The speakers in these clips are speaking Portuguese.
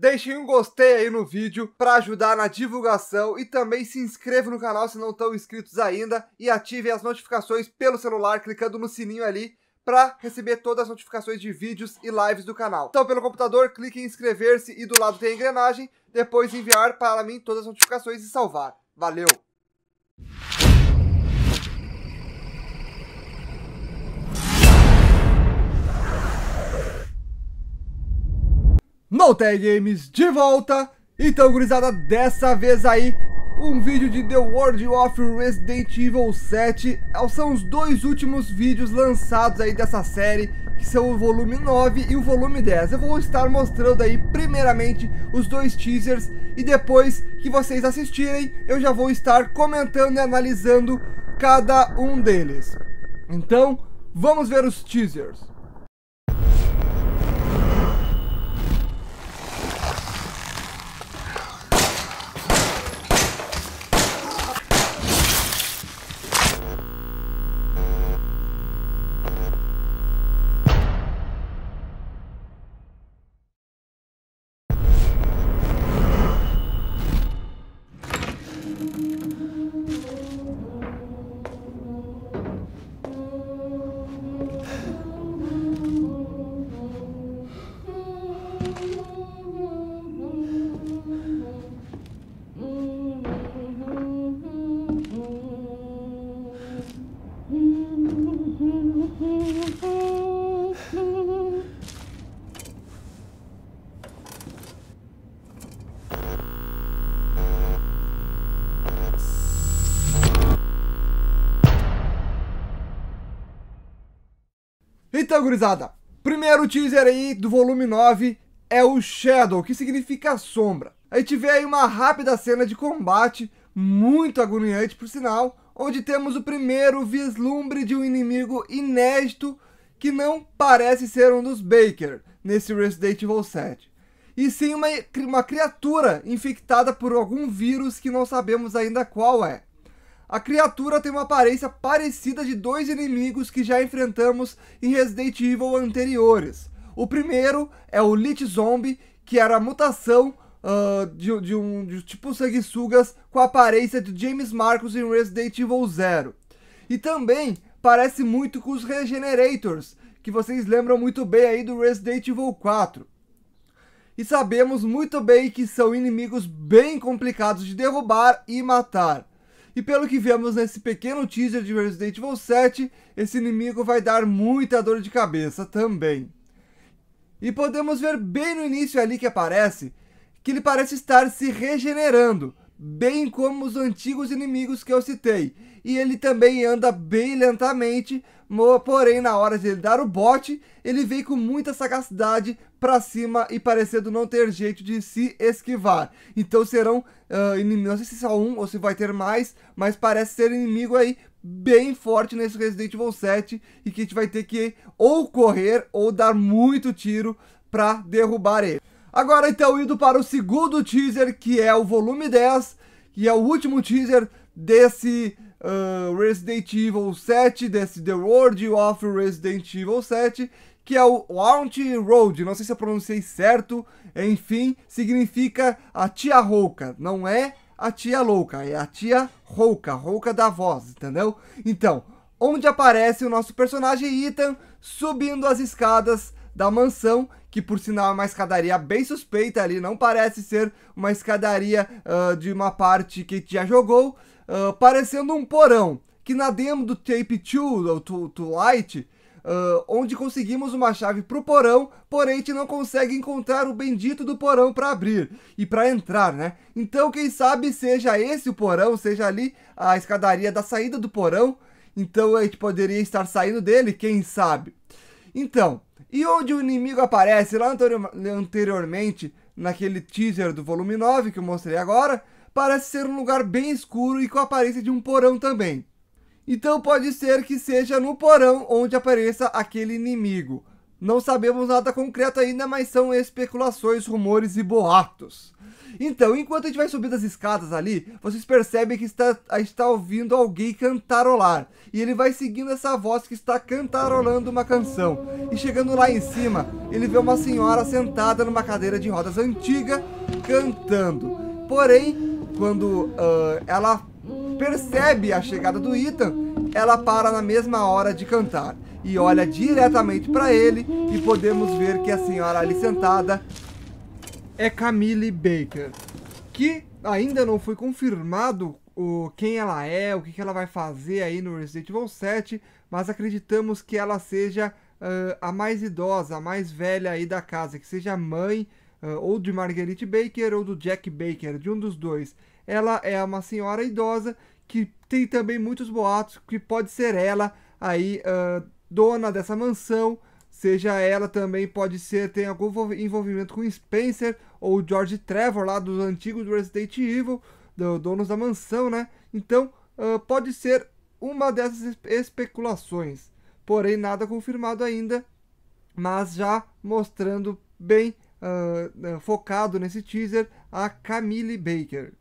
Deixem um gostei aí no vídeo para ajudar na divulgação e também se inscrevam no canal se não estão inscritos ainda e ativem as notificações pelo celular clicando no sininho ali para receber todas as notificações de vídeos e lives do canal. Então, pelo computador, clique em inscrever-se e do lado tem a engrenagem, depois enviar para mim todas as notificações e salvar. Valeu! Tag Games de volta! Então, gurizada, dessa vez aí, um vídeo de The World of Resident Evil 7. São os dois últimos vídeos lançados aí dessa série, que são o volume 9 e o volume 10. Eu vou estar mostrando aí, primeiramente, os dois teasers, e depois que vocês assistirem, eu já vou estar comentando e analisando cada um deles. Então, vamos ver os teasers. Então, gurizada, primeiro teaser aí do volume 9 é o Shadow, que significa sombra. A gente vê aí uma rápida cena de combate, muito agoniante por sinal, onde temos o primeiro vislumbre de um inimigo inédito que não parece ser um dos Baker nesse Resident Evil 7. E sim uma, uma criatura infectada por algum vírus que não sabemos ainda qual é. A criatura tem uma aparência parecida de dois inimigos que já enfrentamos em Resident Evil anteriores. O primeiro é o Lich Zombie, que era a mutação uh, de, de, um de, tipo sanguessugas com a aparência de James Marcos em Resident Evil 0. E também parece muito com os Regenerators, que vocês lembram muito bem aí do Resident Evil 4. E sabemos muito bem que são inimigos bem complicados de derrubar e matar. E pelo que vemos nesse pequeno teaser de Resident Evil 7, esse inimigo vai dar muita dor de cabeça também. E podemos ver bem no início ali que aparece, que ele parece estar se regenerando, bem como os antigos inimigos que eu citei. E ele também anda bem lentamente, porém na hora de ele dar o bote, ele vem com muita sagacidade para cima e parecendo não ter jeito de se esquivar. Então serão uh, inimigos, não sei se só um ou se vai ter mais, mas parece ser inimigo aí bem forte nesse Resident Evil 7 e que a gente vai ter que ou correr ou dar muito tiro para derrubar ele. Agora então indo para o segundo teaser, que é o volume 10, que é o último teaser desse uh, Resident Evil 7, desse The World of Resident Evil 7, que é o Haunted Road, não sei se eu pronunciei certo, enfim, significa a tia rouca, não é a tia louca, é a tia rouca, rouca da voz, entendeu? Então, onde aparece o nosso personagem Ethan subindo as escadas da mansão, que por sinal é uma escadaria bem suspeita ali, não parece ser uma escadaria uh, de uma parte que já jogou, uh, parecendo um porão, que na demo do Tape 2, ou to, to Light, Uh, onde conseguimos uma chave para o porão, porém a gente não consegue encontrar o bendito do porão para abrir e para entrar, né? Então, quem sabe seja esse o porão, seja ali a escadaria da saída do porão, então a gente poderia estar saindo dele, quem sabe? Então, e onde o inimigo aparece lá anteriormente, naquele teaser do volume 9 que eu mostrei agora, parece ser um lugar bem escuro e com a aparência de um porão também. Então pode ser que seja no porão onde apareça aquele inimigo. Não sabemos nada concreto ainda, mas são especulações, rumores e boatos. Então, enquanto a gente vai subindo as escadas ali, vocês percebem que está, a gente está ouvindo alguém cantarolar. E ele vai seguindo essa voz que está cantarolando uma canção. E chegando lá em cima, ele vê uma senhora sentada numa cadeira de rodas antiga, cantando. Porém, quando uh, ela percebe a chegada do Ethan, ela para na mesma hora de cantar e olha diretamente para ele e podemos ver que a senhora ali sentada é Camille Baker, que ainda não foi confirmado o, quem ela é, o que, ela vai fazer aí no Resident Evil 7, mas acreditamos que ela seja uh, a mais idosa, a mais velha aí da casa, que seja mãe uh, ou de Marguerite Baker ou do Jack Baker, de um dos dois. Ela é uma senhora idosa que tem também muitos boatos que pode ser ela aí uh, dona dessa mansão, seja ela também pode ser tem algum envolvimento com Spencer ou George Trevor lá dos antigos Resident Evil, do, donos da mansão, né? Então uh, pode ser uma dessas especulações, porém nada confirmado ainda, mas já mostrando bem uh, focado nesse teaser a Camille Baker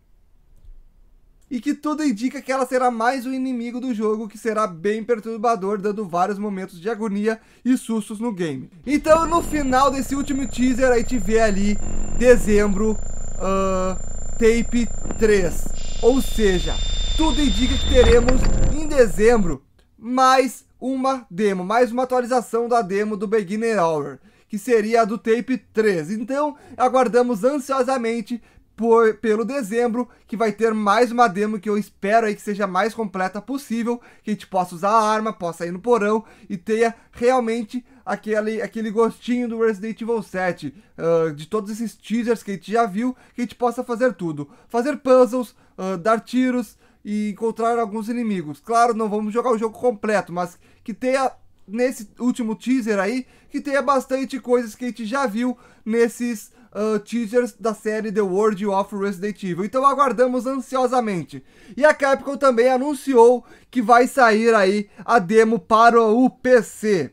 e que tudo indica que ela será mais um inimigo do jogo que será bem perturbador, dando vários momentos de agonia e sustos no game. Então no final desse último teaser a gente vê ali dezembro uh, tape 3, ou seja, tudo indica que teremos em dezembro mais uma demo, mais uma atualização da demo do Beginner Hour que seria a do Tape 3. Então, aguardamos ansiosamente por, pelo dezembro, que vai ter mais uma demo que eu espero aí que seja mais completa possível, que a gente possa usar a arma, possa ir no porão e tenha realmente aquele, aquele gostinho do Resident Evil 7, uh, de todos esses teasers que a gente já viu, que a gente possa fazer tudo. Fazer puzzles, uh, dar tiros e encontrar alguns inimigos. Claro, não vamos jogar o jogo completo, mas que tenha nesse último teaser aí, que tenha bastante coisas que a gente já viu nesses uh, teasers da série The World of Resident Evil. Então aguardamos ansiosamente. E a Capcom também anunciou que vai sair aí a demo para o PC.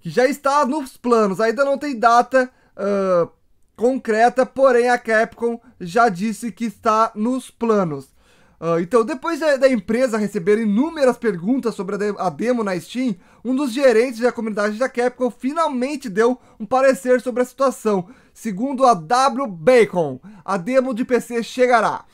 Que já está nos planos, ainda não tem data uh, concreta, porém a Capcom já disse que está nos planos. Uh, então, depois da, da, empresa receber inúmeras perguntas sobre a, de, a, demo na Steam, um dos gerentes da comunidade da Capcom finalmente deu um parecer sobre a situação. Segundo a W Bacon, a demo de PC chegará.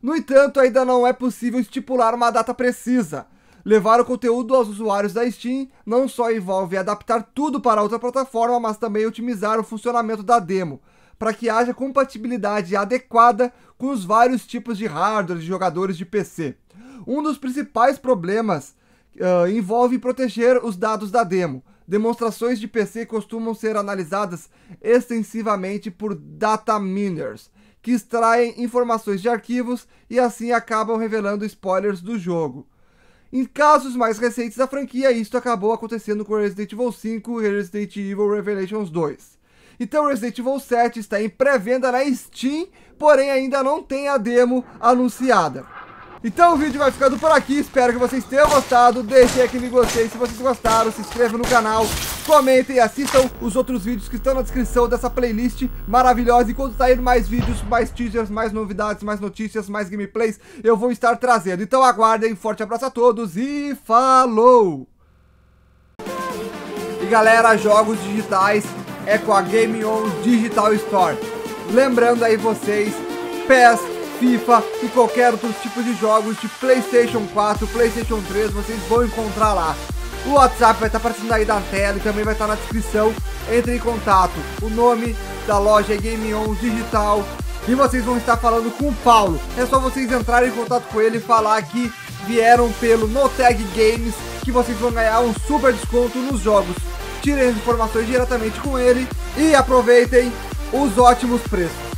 No entanto, ainda não é possível estipular uma data precisa. Levar o conteúdo aos usuários da Steam não só envolve adaptar tudo para outra plataforma, mas também otimizar o funcionamento da demo para que haja compatibilidade adequada com os vários tipos de hardware de jogadores de PC. Um dos principais problemas uh, envolve proteger os dados da demo. Demonstrações de PC costumam ser analisadas extensivamente por data miners, que extraem informações de arquivos e assim acabam revelando spoilers do jogo. Em casos mais recentes da franquia, isto acabou acontecendo com Resident Evil 5 e Resident Evil Revelations 2. Então Resident Evil 7 está em pré-venda na Steam, porém ainda não tem a demo anunciada. Então o vídeo vai ficando por aqui, espero que vocês tenham gostado, deixem aquele gostei se vocês gostaram, se inscrevam no canal, comentem e assistam os outros vídeos que estão na descrição dessa playlist maravilhosa e quando sair mais vídeos, mais teasers, mais novidades, mais notícias, mais gameplays, eu vou estar trazendo. Então aguardem, forte abraço a todos e falou! E galera, jogos digitais é com a Game On Digital Store. Lembrando aí vocês, PES, FIFA e qualquer outro tipo de jogos de PlayStation 4, PlayStation 3, vocês vão encontrar lá. O WhatsApp vai estar aparecendo aí na tela e também vai estar na descrição. Entre em contato. O nome da loja é Game On Digital e vocês vão estar falando com o Paulo. É só vocês entrarem em contato com ele e falar que vieram pelo NoTag Games que vocês vão ganhar um super desconto nos jogos tirem as informações diretamente com ele e aproveitem os ótimos preços.